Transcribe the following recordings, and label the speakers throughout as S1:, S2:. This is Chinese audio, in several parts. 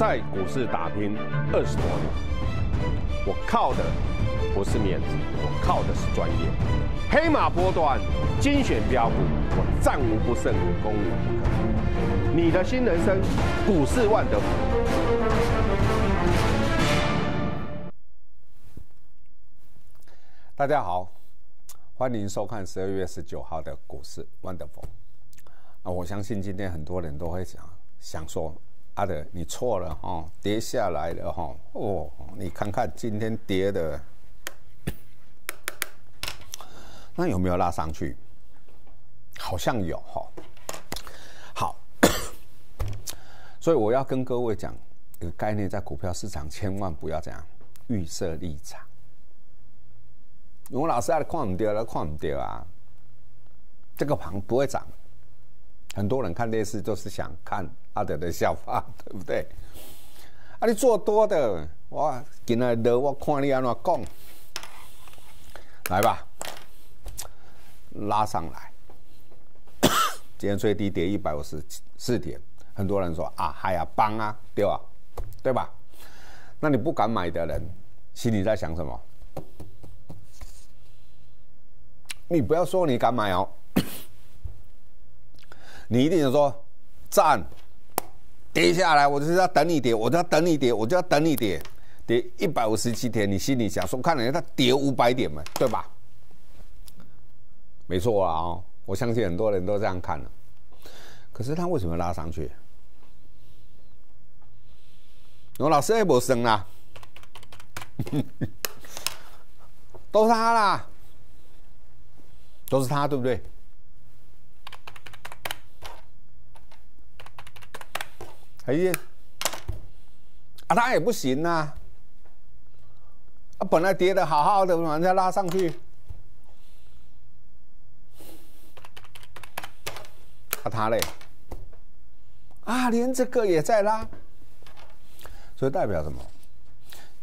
S1: 在股市打拼二十多年，我靠的不是面子，我靠的是专业。黑马波段，精选标股，我战无不胜，攻无不克。你的新人生，股市万德福。
S2: 大家好，欢迎收看十二月十九号的股市万德福。啊，我相信今天很多人都会想想说。阿德，你错了哈，跌下来了哈。哦，你看看今天跌的，那有没有拉上去？好像有哈。好，所以我要跟各位讲一个概念，在股票市场千万不要这样预设立场。我老师啊，看唔掉了，看唔掉啊。这个盘不会涨。很多人看电视都是想看。阿德的笑话，对不对？啊，你做多的，哇，今天的我看你安怎讲，来吧，拉上来，今天最低跌一百五十四点，很多人说啊，还要帮啊，对吧？对吧？那你不敢买的人，心里在想什么？你不要说你敢买哦，你一定说赞。跌下来，我就是要等你跌，我就要等你跌，我就要等你跌，跌一百五十七天，你心里想说，看人家它跌五百点嘛，对吧？没错啊，我相信很多人都这样看了。可是他为什么拉上去？我老师也不升啦，都是他啦，都是他，对不对？哎呀，啊，他也不行呐！啊，本来跌的好好的，人家拉上去，啊，他嘞，啊，连这个也在拉，所以代表什么？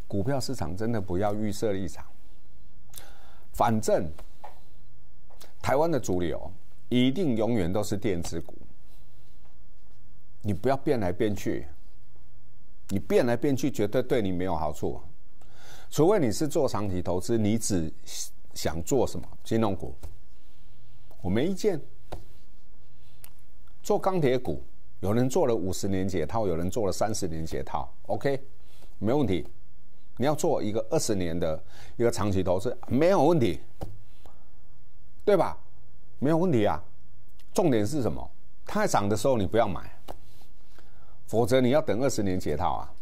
S2: 股票市场真的不要预设立场，反正台湾的主流一定永远都是电子股。你不要变来变去，你变来变去绝对对你没有好处，除非你是做长期投资，你只想做什么金融股，我没意见。做钢铁股，有人做了五十年解套，有人做了三十年解套，OK，没问题。你要做一个二十年的一个长期投资，没有问题，对吧？没有问题啊。重点是什么？它涨的时候你不要买。否则你要等二十年解套啊，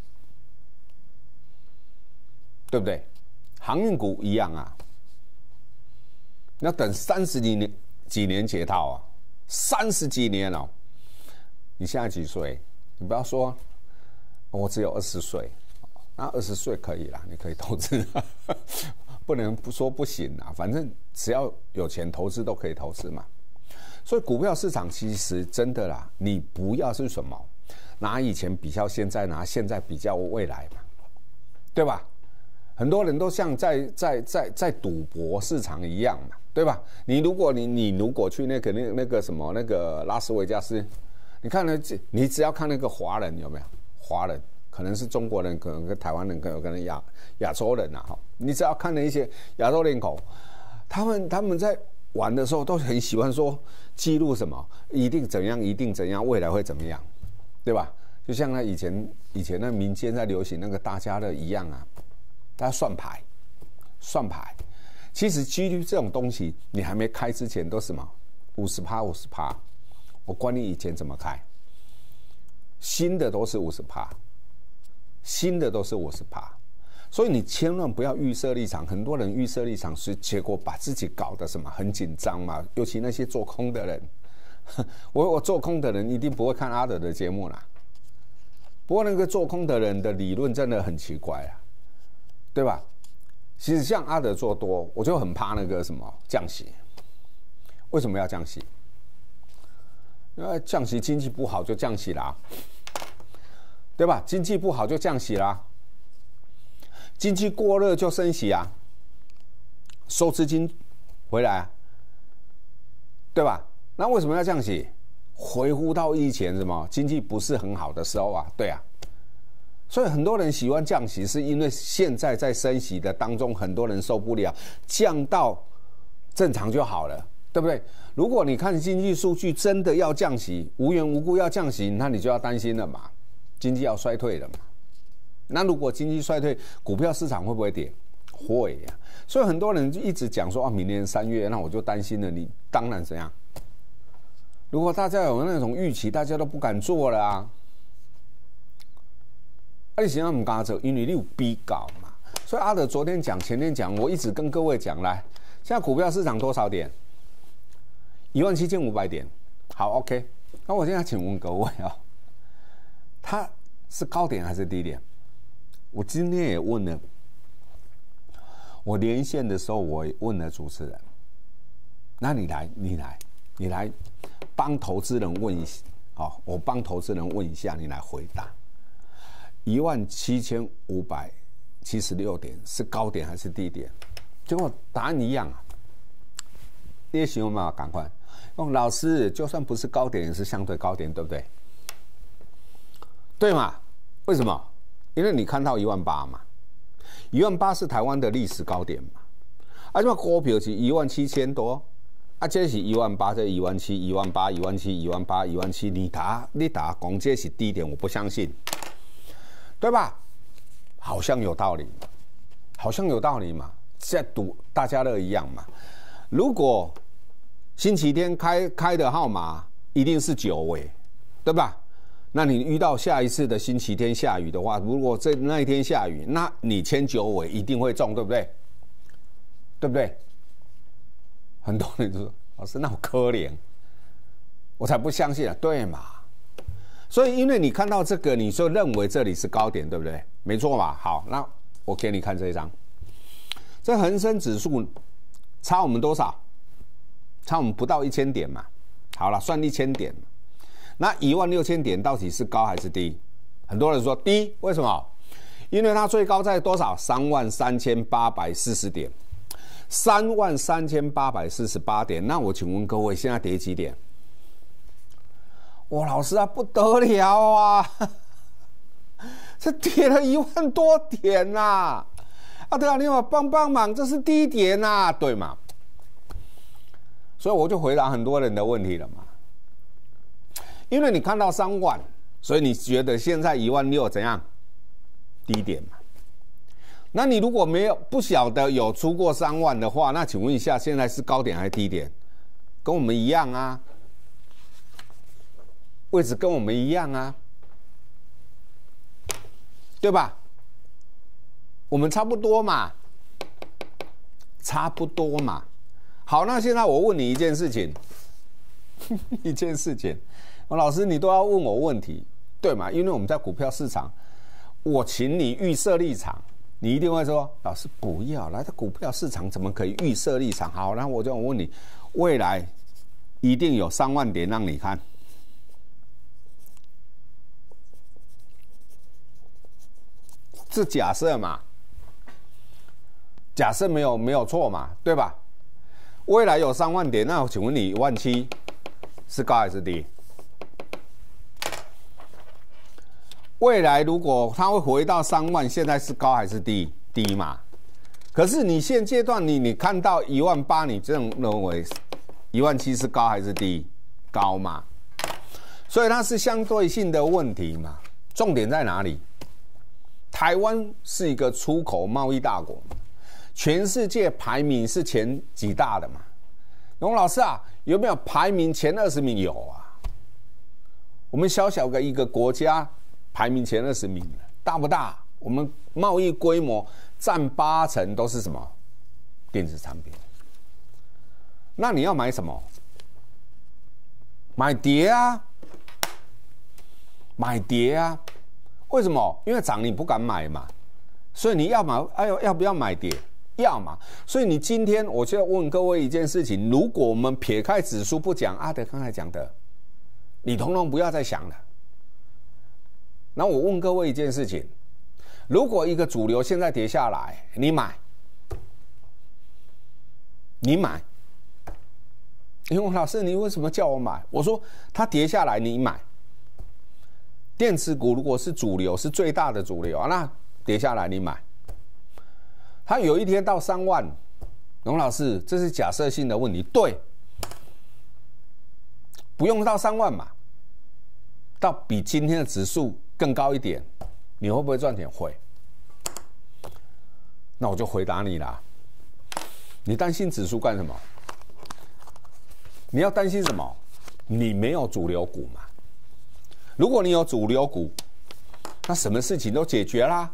S2: 对不对？航运股一样啊，要等三十几年几年解套啊，三十几年了。你现在几岁？你不要说，我只有二十岁，那二十岁可以了，你可以投资，不能不说不行啊。反正只要有钱投资都可以投资嘛。所以股票市场其实真的啦，你不要是什么。拿以前比较现在，拿现在比较未来嘛，对吧？很多人都像在在在在赌博市场一样嘛，对吧？你如果你你如果去那个那那个什么那个拉斯维加斯，你看呢？你只要看那个华人有没有？华人可能是中国人，可能跟台湾人，可能可能亚亚洲人呐哈。你只要看那一些亚洲脸孔，他们他们在玩的时候都很喜欢说记录什么，一定怎样，一定怎样，未来会怎么样。对吧？就像那以前以前那民间在流行那个大家乐一样啊，大家算牌，算牌。其实几率这种东西，你还没开之前都什么五十趴五十趴。我管你以前怎么开，新的都是五十趴，新的都是五十趴。所以你千万不要预设立场。很多人预设立场是结果把自己搞得什么很紧张嘛，尤其那些做空的人。我我做空的人一定不会看阿德的节目啦。不过那个做空的人的理论真的很奇怪啊，对吧？其实像阿德做多，我就很怕那个什么降息。为什么要降息？因为降息经济不好就降息啦，对吧？经济不好就降息啦，经济过热就升息啊，收资金回来，对吧？那为什么要降息？回复到以前什么经济不是很好的时候啊？对啊，所以很多人喜欢降息，是因为现在在升息的当中，很多人受不了，降到正常就好了，对不对？如果你看经济数据真的要降息，无缘无故要降息，那你就要担心了嘛，经济要衰退了嘛。那如果经济衰退，股票市场会不会跌？会呀。所以很多人就一直讲说啊，明年三月，那我就担心了。你当然怎样？如果大家有那种预期，大家都不敢做了啊。而且现在我们刚刚说，因为你有逼高嘛，所以阿德昨天讲、前天讲，我一直跟各位讲来，现在股票市场多少点？一万七千五百点。好，OK。那我现在请问各位啊，它是高点还是低点？我今天也问了，我连线的时候我也问了主持人，那你来，你来，你来帮投资人问一下，好，我帮投资人问一下，你来回答。一万七千五百七十六点是高点还是低点？结果答案一样啊！这些新闻嘛，赶快用老师，就算不是高点，也是相对高点，对不对？对嘛？为什么？因为你看到一万八嘛，一万八是台湾的历史高点嘛，而且股票是一万七千多，啊，这是一万八，这一万七，一万八，一万七，一万八，一万七，你答你答，讲这是低点，我不相信。对吧？好像有道理，好像有道理嘛，在赌大家乐一样嘛。如果星期天开开的号码一定是九尾，对吧？那你遇到下一次的星期天下雨的话，如果这那一天下雨，那你签九尾一定会中，对不对？对不对？很多人就说：“老师，那我可怜，我才不相信啊！”对嘛？所以，因为你看到这个，你就认为这里是高点，对不对？没错嘛。好，那我给你看这一张，这恒生指数差我们多少？差我们不到一千点嘛。好了，算一千点。那一万六千点到底是高还是低？很多人说低，为什么？因为它最高在多少？三万三千八百四十点，三万三千八百四十八点。那我请问各位，现在跌几点？哇，老师啊，不得了啊！这跌了一万多点呐！啊，对啊，你我帮帮忙，这是低点呐，对吗？所以我就回答很多人的问题了嘛。因为你看到三万，所以你觉得现在一万六怎样？低点嘛。那你如果没有不晓得有出过三万的话，那请问一下，现在是高点还是低点？跟我们一样啊。位置跟我们一样啊，对吧？我们差不多嘛，差不多嘛。好，那现在我问你一件事情，一件事情，我老师你都要问我问题，对吗？因为我们在股票市场，我请你预设立场，你一定会说，老师不要来，这股票市场怎么可以预设立场？好，那我就问你，未来一定有三万点让你看。是假设嘛？假设没有没有错嘛？对吧？未来有三万点，那请问你一万七是高还是低？未来如果它会回到三万，现在是高还是低？低嘛？可是你现阶段你你看到一万八，你这样认为一万七是高还是低？高嘛？所以它是相对性的问题嘛？重点在哪里？台湾是一个出口贸易大国，全世界排名是前几大的嘛？龙老师啊，有没有排名前二十名？有啊。我们小小的一个国家，排名前二十名，大不大？我们贸易规模占八成，都是什么电子产品？那你要买什么？买碟啊，买碟啊。为什么？因为涨你不敢买嘛，所以你要买，哎呦，要不要买跌？要嘛。所以你今天，我就要问各位一件事情：如果我们撇开指数不讲，阿德刚才讲的，你统统不要再想了。那我问各位一件事情：如果一个主流现在跌下来，你买，你买？因为老师，你为什么叫我买？我说它跌下来，你买。电池股如果是主流，是最大的主流啊，那跌下来你买。它有一天到三万，龙老师，这是假设性的问题，对，不用到三万嘛，到比今天的指数更高一点，你会不会赚钱？会。那我就回答你啦，你担心指数干什么？你要担心什么？你没有主流股嘛？如果你有主流股，那什么事情都解决啦，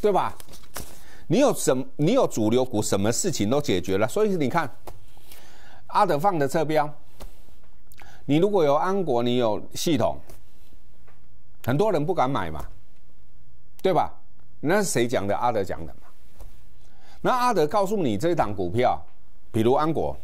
S2: 对吧？你有什你有主流股，什么事情都解决了。所以你看，阿德放的车标，你如果有安国，你有系统，很多人不敢买嘛，对吧？那是谁讲的？阿德讲的嘛。那阿德告诉你这一档股票，比如安国，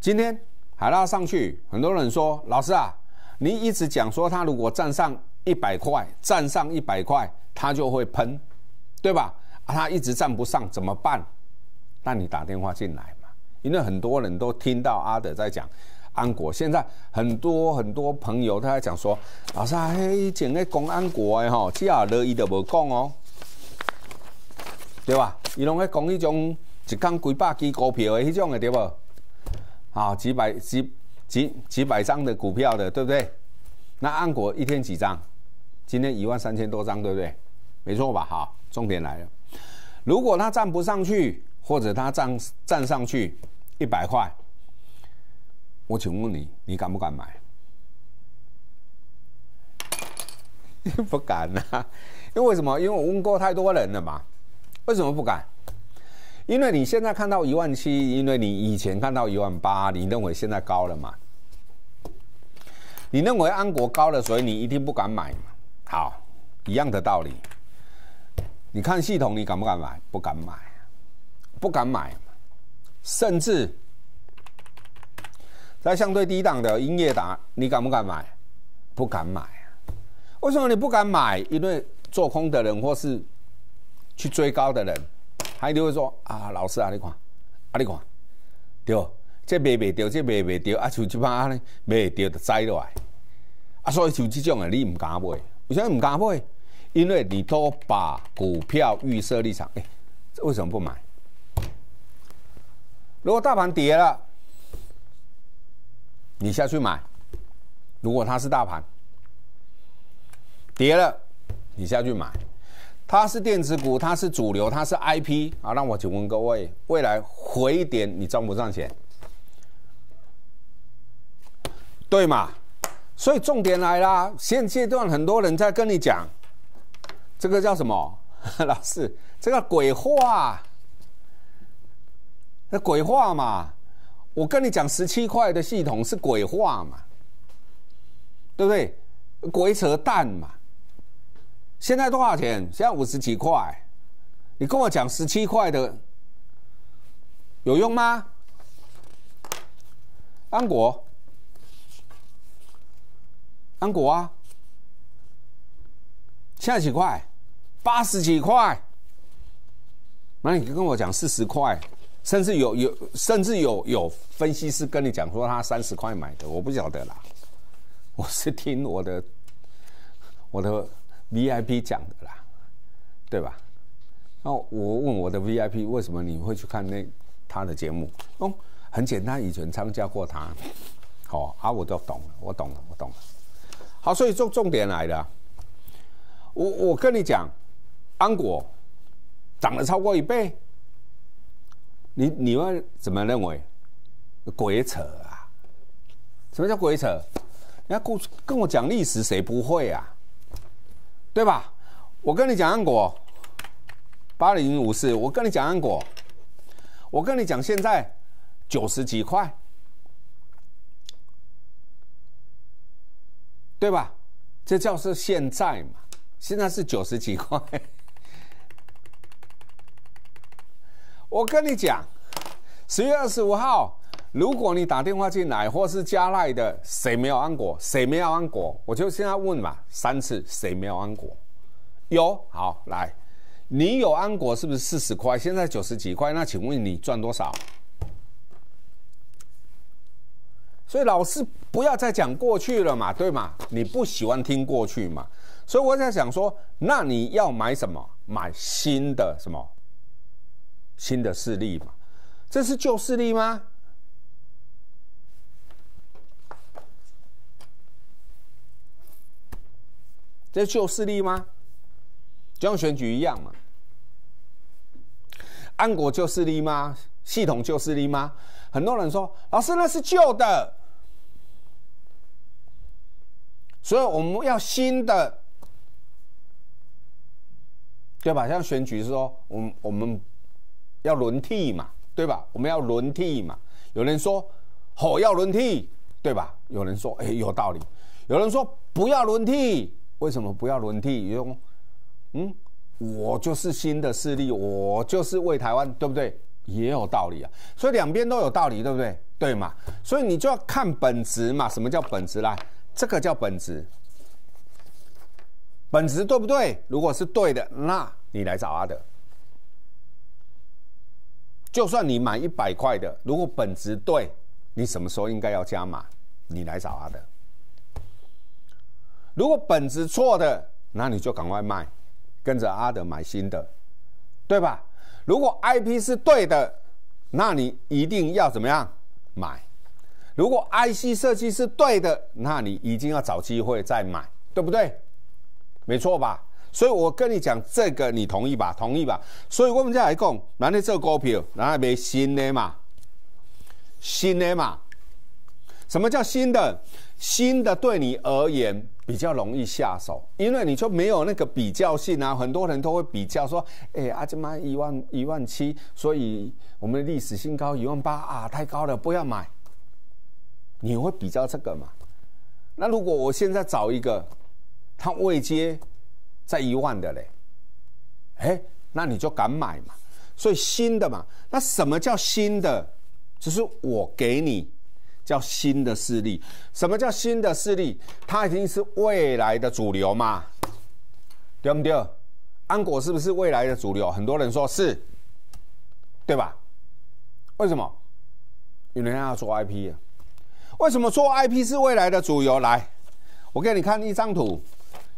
S2: 今天海拉上去，很多人说老师啊，你一直讲说他如果站上一百块，站上一百块。他就会喷，对吧？他一直站不上怎么办？那你打电话进来嘛，因为很多人都听到阿德在讲安国。现在很多很多朋友他在讲说，老师啊，以前咧讲安国的吼，只要乐意都无讲哦，对吧？伊拢在讲迄种一天几百支股票的迄种的，对不？啊，几百几几几百张的股票的，对不对？那安国一天几张？今天一万三千多张，对不对？没错吧？好，重点来了。如果它站不上去，或者它站站上去一百块，我请问你，你敢不敢买？不敢啊！因为什么？因为我问过太多人了嘛。为什么不敢？因为你现在看到一万七，因为你以前看到一万八，你认为现在高了嘛？你认为安国高了，所以你一定不敢买嘛？好，一样的道理。你看系统，你敢不敢买？不敢买，不敢买。甚至在相对低档的音乐达，你敢不敢买？不敢买啊。为什么你不敢买？因为做空的人或是去追高的人，他一定会说：啊，老师啊，你看，啊你看，对，这卖不掉，这卖不掉，啊，像这帮呢，卖掉就栽落来。啊，所以像这种的，你唔敢买。为什么唔敢买？因为你都把股票预设立场，哎，为什么不买？如果大盘跌了，你下去买；如果它是大盘跌了，你下去买。它是电子股，它是主流，它是 IP 啊。让我请问各位，未来回一点，你赚不赚钱？对嘛？所以重点来啦，现阶段很多人在跟你讲，这个叫什么？老师，这个鬼话，那鬼话嘛？我跟你讲，十七块的系统是鬼话嘛？对不对？鬼扯淡嘛？现在多少钱？现在五十几块，你跟我讲十七块的有用吗？安国。安国啊，现在几块？八十几块。那你跟我讲四十块，甚至有有，甚至有有分析师跟你讲说他三十块买的，我不晓得啦。我是听我的我的 VIP 讲的啦，对吧？那我问我的 VIP 为什么你会去看那他的节目？哦，很简单，以前参加过他。好啊，我都懂了，我懂了，我懂了。好，所以重重点来了。我我跟你讲，安果涨了超过一倍，你你会怎么认为？鬼扯啊！什么叫鬼扯？人家跟跟我讲历史，谁不会啊？对吧？我跟你讲安国八零五四，我跟你讲安国，我跟你讲现在九十几块。对吧？这叫是现在嘛？现在是九十几块。我跟你讲，十月二十五号，如果你打电话进来，或是加赖的，谁没有安果？谁没有安果？我就现在问嘛，三次，谁没有安果？有，好来，你有安果是不是四十块？现在九十几块，那请问你赚多少？所以老师不要再讲过去了嘛，对吗？你不喜欢听过去嘛？所以我在想说，那你要买什么？买新的什么？新的势力嘛？这是旧势力吗？这是旧势力吗？就像选举一样嘛？安国旧势力吗？系统旧势力吗？很多人说，老师那是旧的。所以我们要新的，对吧？像选举是说，我我们要轮替嘛，对吧？我们要轮替嘛。有人说，吼，要轮替，对吧？有人说，哎，有道理。有人说不要轮替，为什么不要轮替？用，嗯，我就是新的势力，我就是为台湾，对不对？也有道理啊。所以两边都有道理，对不对？对嘛？所以你就要看本质嘛。什么叫本质来？这个叫本质，本质对不对？如果是对的，那你来找阿德。就算你买一百块的，如果本质对，你什么时候应该要加码？你来找阿德。如果本质错的，那你就赶快卖，跟着阿德买新的，对吧？如果 IP 是对的，那你一定要怎么样买？如果 IC 设计是对的，那你一定要找机会再买，对不对？没错吧？所以我跟你讲这个，你同意吧？同意吧？所以我们再来讲，拿你这股票，拿来买新的嘛？新的嘛？什么叫新的？新的对你而言比较容易下手，因为你就没有那个比较性啊。很多人都会比较说：“哎，阿舅妈一万一万七，所以我们的历史新高一万八啊，太高了，不要买。”你会比较这个嘛？那如果我现在找一个，他未接在一万的嘞，哎，那你就敢买嘛？所以新的嘛，那什么叫新的？就是我给你叫新的势力。什么叫新的势力？它已经是未来的主流嘛？对不对？安果是不是未来的主流？很多人说是，对吧？为什么？因为他要做 IP 啊。为什么做 IP 是未来的主流？来，我给你看一张图。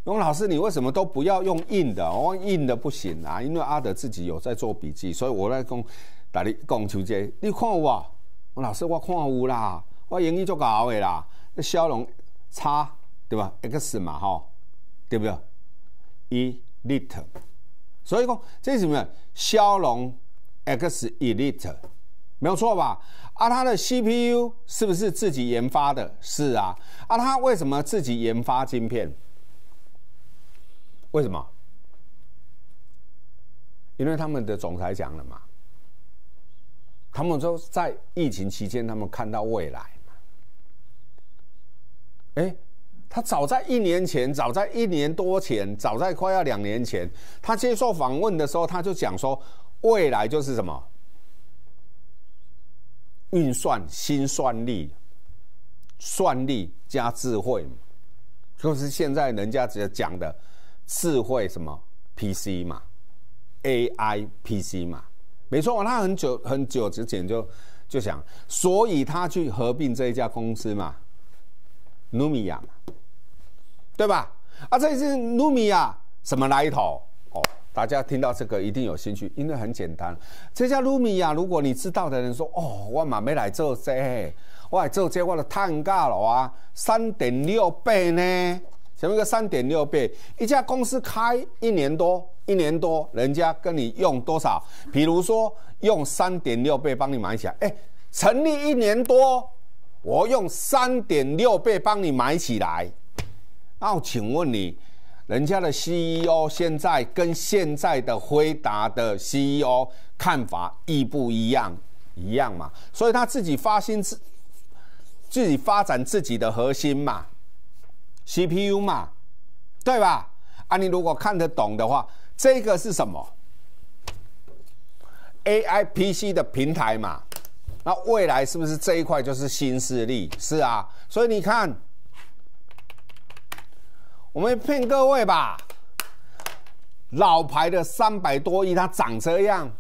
S2: 永老师，你为什么都不要用硬的？我硬的不行啊，因为阿德自己有在做笔记，所以我来讲，大你讲求这，你看有啊？老师，我看有啦，我英语足高的啦。那骁龙叉对吧？X 嘛，哈，对不对？一 lit，所以讲这是什么？骁龙 X Elite，没有错吧？啊，它的 CPU 是不是自己研发的？是啊。啊，它为什么自己研发晶片？为什么？因为他们的总裁讲了嘛，他们说在疫情期间，他们看到未来嘛。哎，他早在一年前，早在一年多前，早在快要两年前，他接受访问的时候，他就讲说，未来就是什么？运算新算力，算力加智慧，就是现在人家只讲的智慧什么 PC 嘛，AI PC 嘛，没错，他很久很久之前就就想，所以他去合并这一家公司嘛，努米亚嘛，对吧？啊，这是努米亚什么来头？哦大家听到这个一定有兴趣，因为很简单。这家努米亚，如果你知道的人说：“哦，我嘛没来做这，我来做这，我的碳价了啊，三点六倍呢？什么个三点六倍？一家公司开一年多，一年多，人家跟你用多少？比如说用三点六倍帮你买起来，哎，成立一年多，我用三点六倍帮你买起来，那我请问你？”人家的 CEO 现在跟现在的辉达的 CEO 看法一不一样？一样嘛，所以他自己发新自自己发展自己的核心嘛，CPU 嘛，对吧？啊，你如果看得懂的话，这个是什么？AI PC 的平台嘛，那未来是不是这一块就是新势力？是啊，所以你看。我们骗各位吧，老牌的三百多亿，它长这样，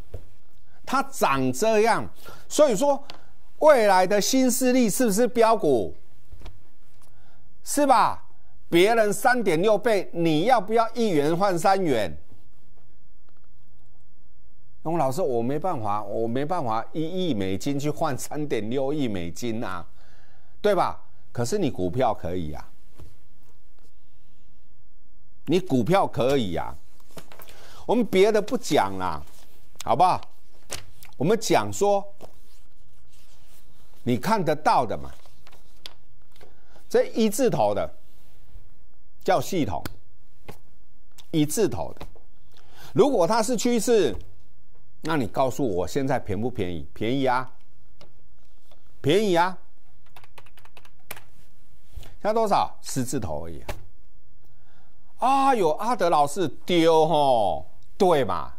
S2: 它长这样，所以说未来的新势力是不是标股？是吧？别人三点六倍，你要不要一元换三元？那我老师，我没办法，我没办法一亿美金去换三点六亿美金啊，对吧？可是你股票可以呀，你股票可以呀。我们别的不讲啦，好不好？我们讲说你看得到的嘛。这一字头的叫系统，一字头的，如果它是趋势。那你告诉我，现在便不便宜？便宜啊，便宜啊！在多少？十字头而已。啊，有阿德老师丢吼，对嘛？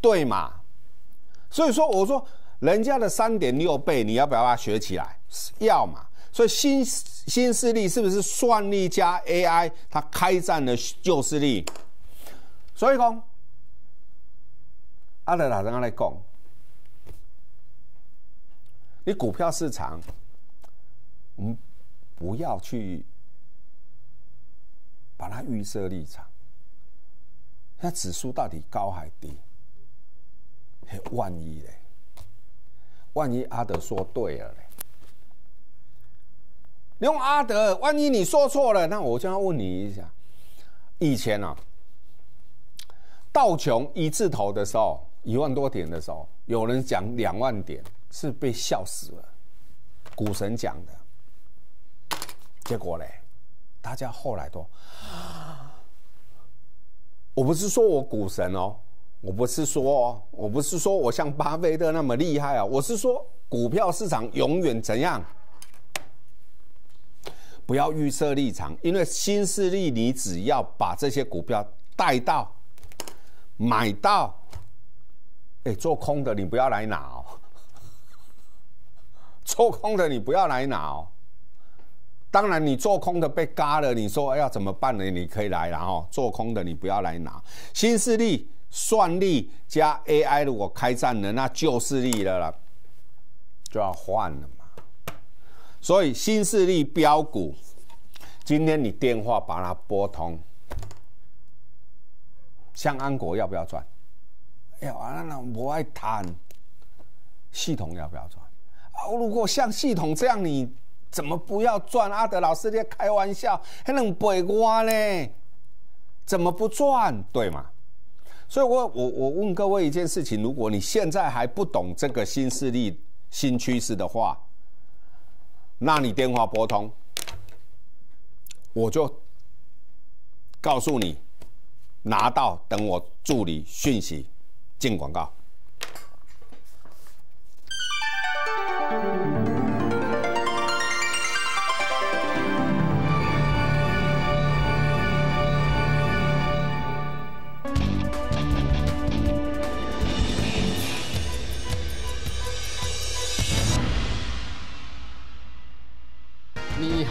S2: 对嘛？所以说，我说人家的三点六倍，你要不要把它学起来？要嘛。所以新新势力是不是算力加 AI？它开战了旧势力，所以讲。阿德老人阿来讲，你股票市场，我们不要去把它预设立场。那指数到底高还低？万一嘞？万一阿德说对了嘞？你用阿德，万一你说错了，那我就要问你一下：以前啊，道琼一字头的时候。一万多点的时候，有人讲两万点是被笑死了，股神讲的。结果嘞，大家后来都，我不是说我股神哦，我不是说，我不是说我像巴菲特那么厉害啊，我是说股票市场永远怎样，不要预设立场，因为新势力你只要把这些股票带到，买到。哎，做空的你不要来拿哦！做空的你不要来拿哦。当然，你做空的被嘎了，你说要怎么办呢？你可以来，然后做空的你不要来拿。新势力算力加 AI 如果开战了，那旧势力了啦，就要换了。所以新势力标股，今天你电话把它拨通，像安国要不要赚？哎呀，完了，我爱谈系统要不要赚？啊，如果像系统这样，你怎么不要赚？阿德老师在开玩笑，还能背我呢？怎么不赚？对吗？所以我我我问各位一件事情：如果你现在还不懂这个新势力、新趋势的话，那你电话拨通，我就告诉你，拿到等我助理讯息。进广告。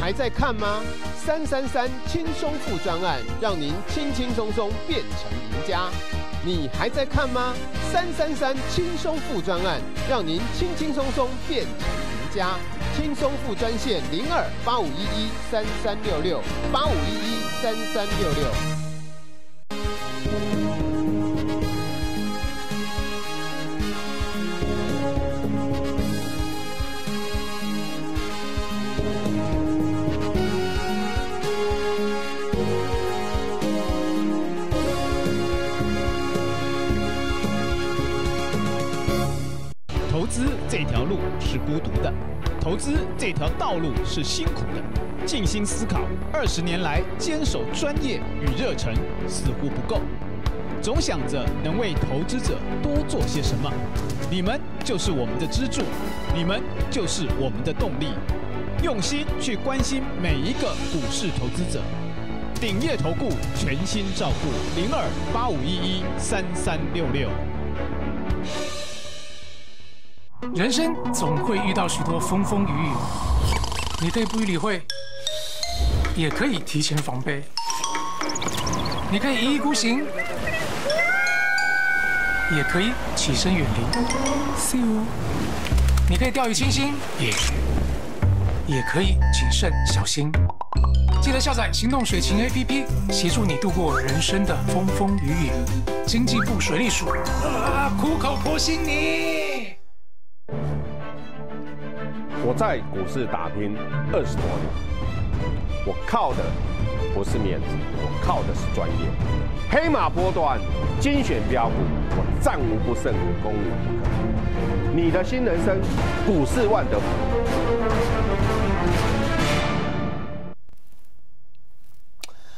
S1: 还在看吗？三三三轻松付专案，让您轻轻松松变成赢家。你还在看吗？三三三轻松付专案，让您轻轻松松变成赢家。轻松付专线零二八五一一三三六六八五一一三三六六。
S3: 资这条道路是辛苦的。静心思考，二十年来坚守专业与热忱似乎不够，总想着能为投资者多做些什么。你们就是我们的支柱，你们就是我们的动力。用心去关心每一个股市投资者，鼎业投顾全心照顾零二八五一一三三六六。
S4: 人生总会遇到许多风风雨雨，你可以不予理会，也可以提前防备。你可以一意孤行，也可以起身远离。See you。你可以掉以轻心，也也可以谨慎小心。记得下载行动水情 APP，协助你度过人生的风风雨雨。经济部水利署，苦口婆心你。
S1: 我在股市打拼二十多年，我靠的不是面子，我靠的是专业。黑马波段，精选标股，我战无不胜，攻无不克。你的新人生，股市万德福。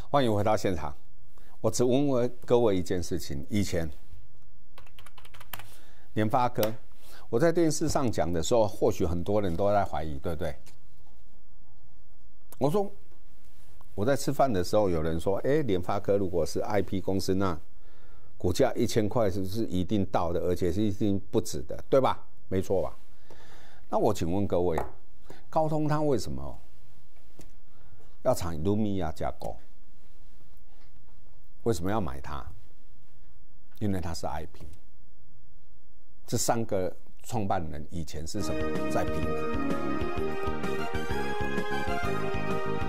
S2: 欢迎回到现场。我只问问各位一件事情：以前联发科，我在电视上讲的时候，或许很多人都在怀疑，对不对？我说我在吃饭的时候，有人说：“哎，联发科如果是 IP 公司，那股价一千块是是一定到的？而且是一定不止的，对吧？没错吧？”那我请问各位，高通它为什么要采卢米亚架构？为什么要买它？因为它是 IP。这三个创办人以前是什么？在苹果。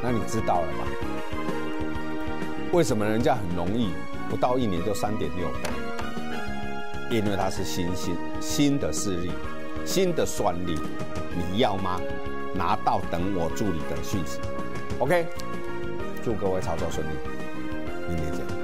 S2: 那你知道了吧？为什么人家很容易，不到一年就三点六？因为它是新兴新的势力，新的算力。你要吗？拿到等我助理的讯息。OK，祝各位操作顺利，明天见。